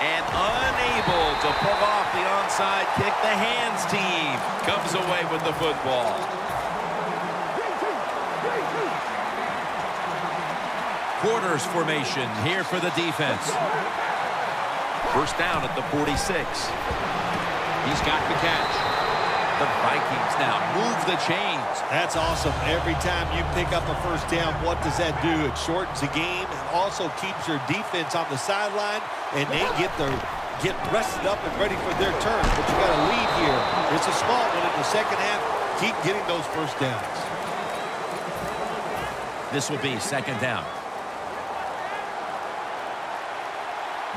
And unable to pull off the onside kick, the hands team comes away with the football. Quarters formation here for the defense. First down at the 46. He's got the catch. The Vikings now move the chains. That's awesome. Every time you pick up a first down, what does that do? It shortens the game and also keeps your defense on the sideline, and they get the get rested up and ready for their turn. But you got to lead here. It's a small one in the second half. Keep getting those first downs. This will be second down.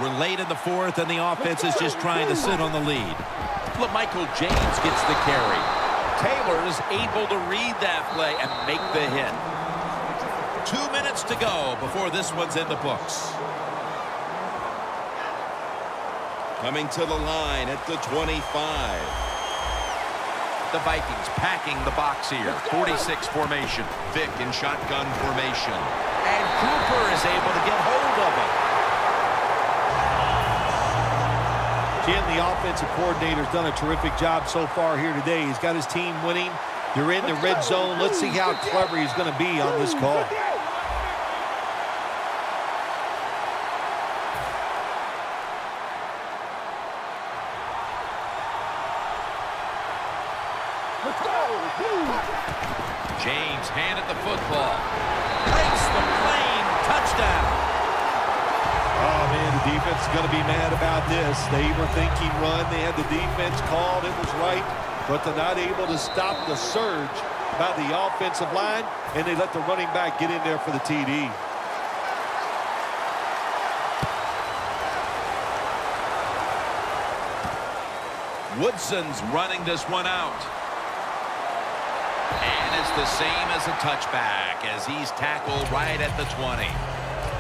We're late in the fourth, and the offense is just trying to sit on the lead. Michael James gets the carry. Taylor is able to read that play and make the hit. Two minutes to go before this one's in the books. Coming to the line at the 25. The Vikings packing the box here. 46 formation. Vick in shotgun formation. And Cooper is able to get hold of him. Jim, the offensive coordinator, has done a terrific job so far here today. He's got his team winning. They're in the red zone. Let's see how clever he's going to be on this call. James handed the football. Breaks the plane. Touchdown. Oh, man, the defense is going to be mad about this. They were thinking run. They had the defense called. It was right. But they're not able to stop the surge by the offensive line, and they let the running back get in there for the TD. Woodson's running this one out. And it's the same as a touchback as he's tackled right at the 20.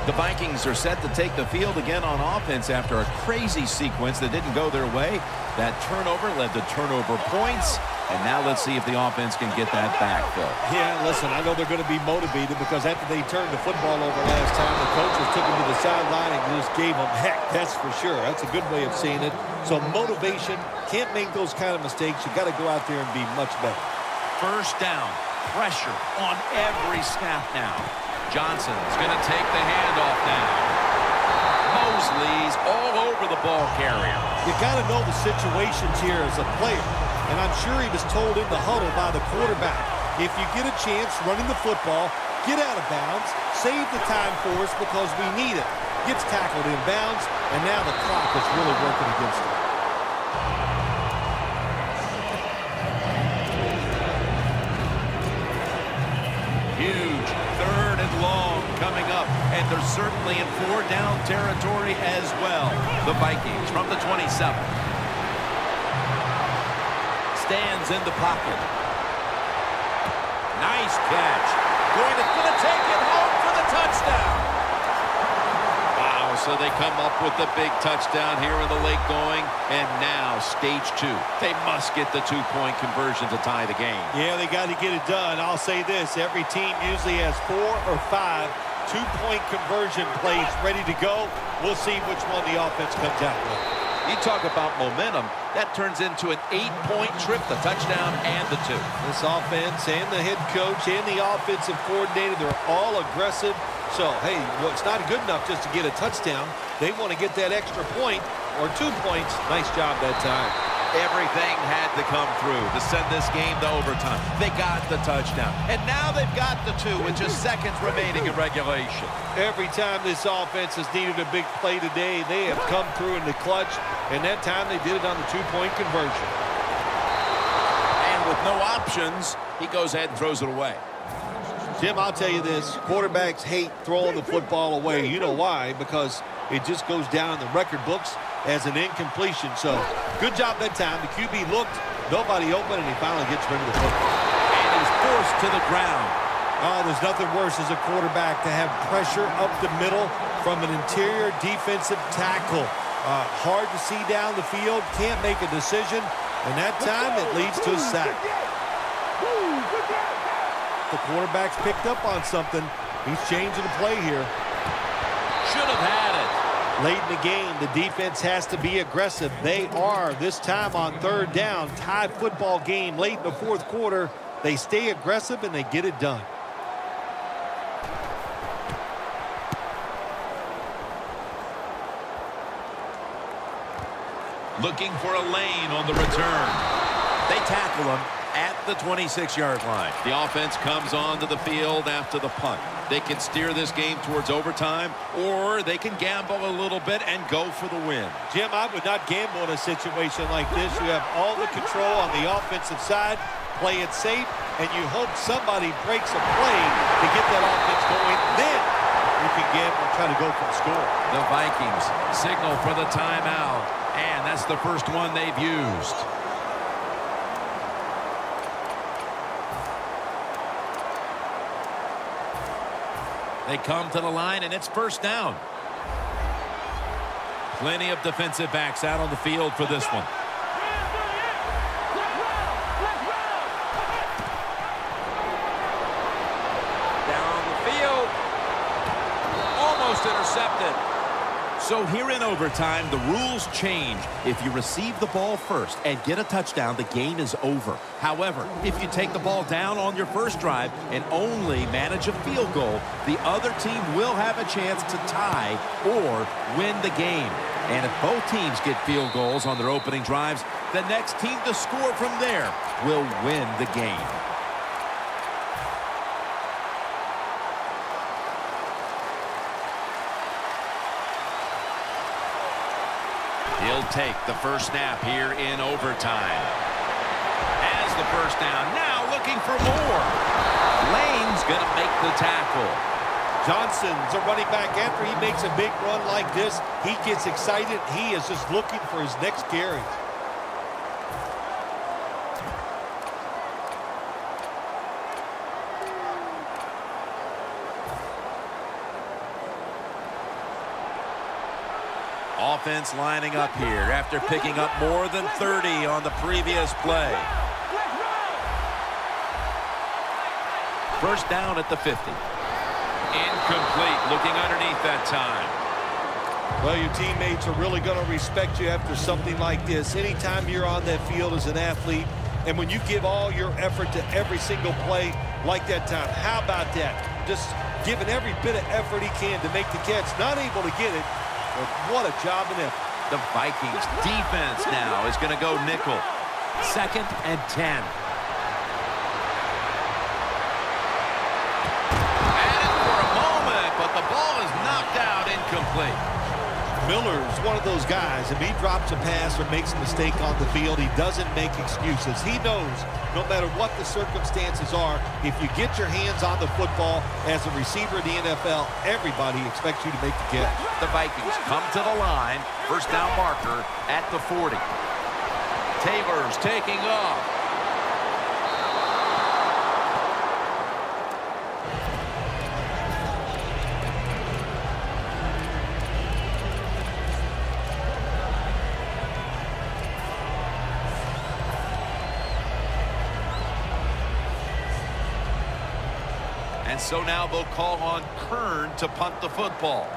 The Vikings are set to take the field again on offense after a crazy sequence that didn't go their way. That turnover led to turnover points. And now let's see if the offense can get that back, Phil. Yeah, listen, I know they're going to be motivated because after they turned the football over last time, the coaches took them to the sideline and just gave them heck. That's for sure. That's a good way of seeing it. So motivation, can't make those kind of mistakes. you got to go out there and be much better. First down, pressure on every snap now. Johnson's going to take the handoff now. Mosley's all over the ball carrier. You got to know the situations here as a player. And I'm sure he was told in the huddle by the quarterback, if you get a chance running the football, get out of bounds, save the time for us because we need it. Gets tackled in bounds, and now the clock is really working against him. And they're certainly in four down territory as well. The Vikings from the 27 stands in the pocket. Nice catch. Going to, going to take it home for the touchdown. Wow, so they come up with the big touchdown here in the late going. And now stage two. They must get the two-point conversion to tie the game. Yeah, they got to get it done. I'll say this. Every team usually has four or five two-point conversion plays ready to go. We'll see which one the offense comes out with. You talk about momentum. That turns into an eight-point trip, the touchdown and the two. This offense and the head coach and the offensive coordinator, they're all aggressive. So, hey, well, it's not good enough just to get a touchdown. They want to get that extra point or two points. Nice job that time. Everything had to come through to send this game to overtime. They got the touchdown. And now they've got the two with just seconds remaining in regulation. Every time this offense has needed a big play today, they have come through in the clutch. And that time they did it on the two-point conversion. And with no options, he goes ahead and throws it away. Jim, I'll tell you this. Quarterbacks hate throwing the football away. You know why? Because it just goes down in the record books as an incompletion. So good job that time. The QB looked, nobody open, and he finally gets rid of the football. And he's forced to the ground. Oh, there's nothing worse as a quarterback to have pressure up the middle from an interior defensive tackle. Uh, hard to see down the field, can't make a decision, and that time it leads to a sack. The quarterback's picked up on something. He's changing the play here. Should have had. Late in the game, the defense has to be aggressive. They are, this time on third down, tie football game late in the fourth quarter. They stay aggressive and they get it done. Looking for a lane on the return. They tackle him the 26-yard line. The offense comes onto the field after the punt. They can steer this game towards overtime, or they can gamble a little bit and go for the win. Jim, I would not gamble in a situation like this. You have all the control on the offensive side, play it safe, and you hope somebody breaks a play to get that offense going. Then you can gamble and try to go for the score. The Vikings signal for the timeout, and that's the first one they've used. They come to the line, and it's first down. Plenty of defensive backs out on the field for this one. Down the field. Almost intercepted. So here in overtime, the rules change. If you receive the ball first and get a touchdown, the game is over. However, if you take the ball down on your first drive and only manage a field goal, the other team will have a chance to tie or win the game. And if both teams get field goals on their opening drives, the next team to score from there will win the game. Take the first snap here in overtime. As the first down, now looking for more. Lane's going to make the tackle. Johnson's a running back after he makes a big run like this. He gets excited. He is just looking for his next carry. Offense lining up here after picking up more than 30 on the previous play. First down at the 50. Incomplete. Looking underneath that time. Well, your teammates are really going to respect you after something like this. Anytime you're on that field as an athlete, and when you give all your effort to every single play like that time, how about that? Just giving every bit of effort he can to make the catch. Not able to get it, what a job and effort. The Vikings defense now is going to go nickel. Second and 10. At it for a moment, but the ball is knocked out incomplete. Miller's one of those guys. If he drops a pass or makes a mistake on the field, he doesn't make excuses. He knows no matter what the circumstances are, if you get your hands on the football as a receiver in the NFL, everybody expects you to make the catch. The Vikings come to the line. First down marker at the 40. Taylor's taking off. And so now they'll call on Kern to punt the football.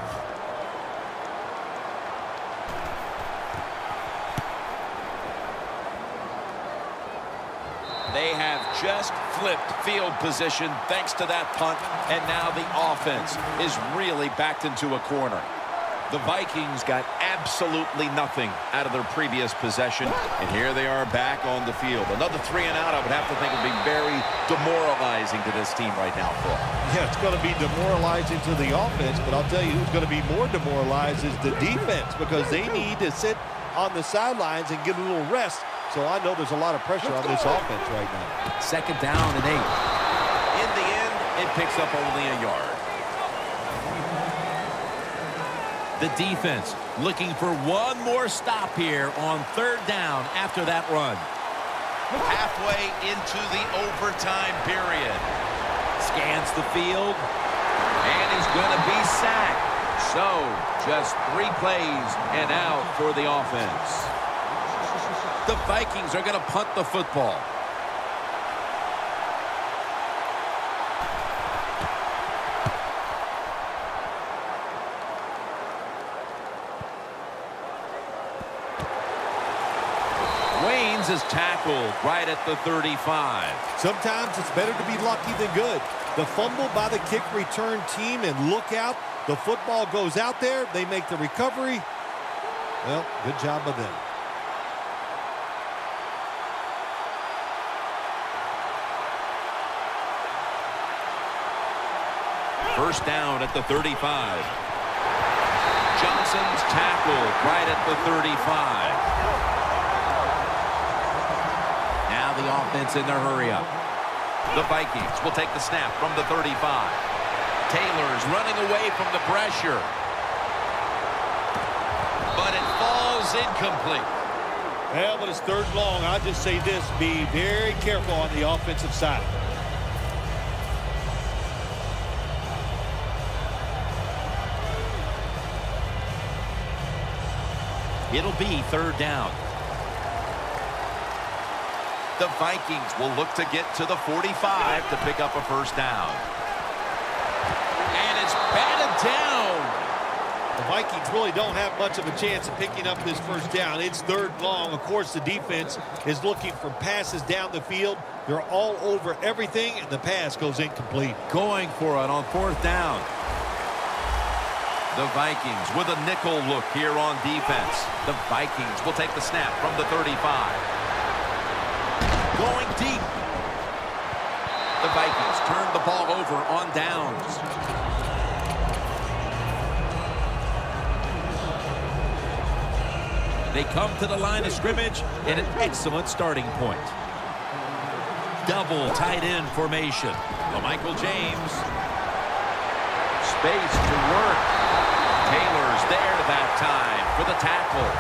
They have just flipped field position thanks to that punt, and now the offense is really backed into a corner. The Vikings got absolutely nothing out of their previous possession, and here they are back on the field. Another three and out, I would have to think would be very demoralizing to this team right now, Phil. Yeah, it's going to be demoralizing to the offense, but I'll tell you who's going to be more demoralized is the defense because they need to sit on the sidelines and get a little rest. So I know there's a lot of pressure on this offense right now. Second down and eight. In the end, it picks up only a yard. The defense looking for one more stop here on third down after that run. Halfway into the overtime period. Scans the field. And he's going to be sacked. So, just three plays and out for the offense. The Vikings are going to punt the football. Is tackled right at the 35. Sometimes it's better to be lucky than good. The fumble by the kick return team, and look out. The football goes out there. They make the recovery. Well, good job of them. First down at the 35. Johnson's tackled right at the 35. Now the offense in their hurry up. The Vikings will take the snap from the 35. Taylor's running away from the pressure. But it falls incomplete. Well, but it's third long. I just say this, be very careful on the offensive side. It'll be third down. The Vikings will look to get to the 45 to pick up a first down. And it's batted down. The Vikings really don't have much of a chance of picking up this first down. It's third long. Of course, the defense is looking for passes down the field. They're all over everything, and the pass goes incomplete. Going for it on fourth down. The Vikings with a nickel look here on defense. The Vikings will take the snap from the 35. Going deep. The Vikings turn the ball over on downs. They come to the line of scrimmage in an excellent starting point. Double tight end formation. Michael James. Space to work. Taylor's there that time for the tackle.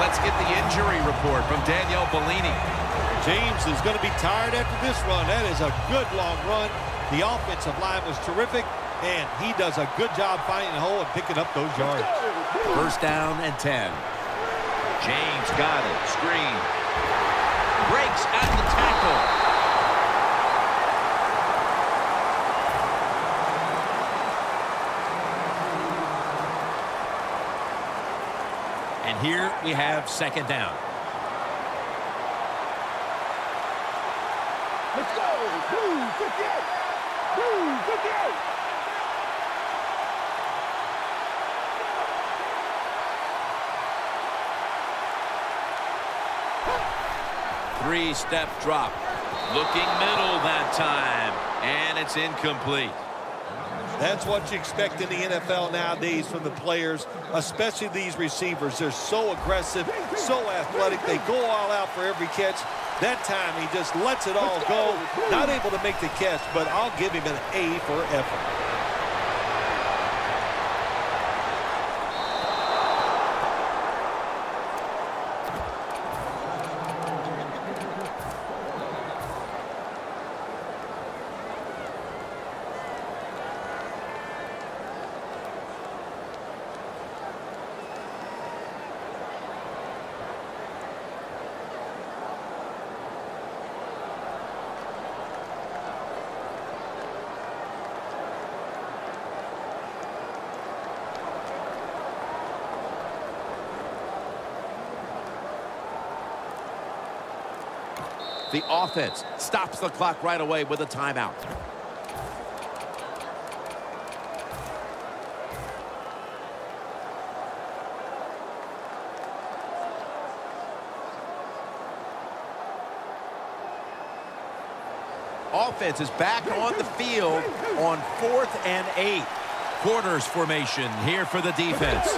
Let's get the injury report from Danielle Bellini. James is going to be tired after this run. That is a good long run. The offensive line was terrific, and he does a good job finding the hole and picking up those yards. First down and 10. James got it. Screen. Breaks at the tackle. And here we have second down. Let's go. Blue 58. Blue 58. Three-step drop. Looking middle that time. And it's incomplete. That's what you expect in the NFL nowadays from the players, especially these receivers. They're so aggressive, so athletic. They go all out for every catch. That time he just lets it all go. Not able to make the catch, but I'll give him an A for effort. The offense stops the clock right away with a timeout. Offense is back on the field on fourth and eight. Quarters formation here for the defense.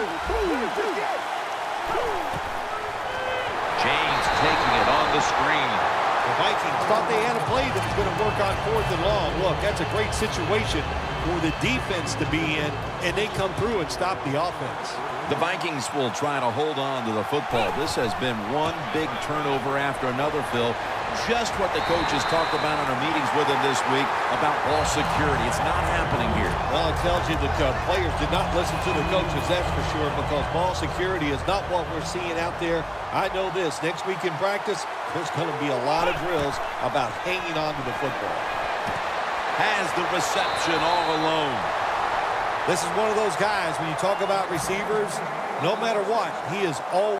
James taking it on the screen. The Vikings thought they had a play that was going to work on fourth and long. Look, that's a great situation for the defense to be in, and they come through and stop the offense. The Vikings will try to hold on to the football. This has been one big turnover after another, Phil. Just what the coaches talked about in our meetings with him this week about ball security. It's not happening here. Well, it tells you the uh, players did not listen to the coaches, that's for sure, because ball security is not what we're seeing out there. I know this. Next week in practice, there's going to be a lot of drills about hanging on to the football. Has the reception all alone. This is one of those guys, when you talk about receivers, no matter what, he is always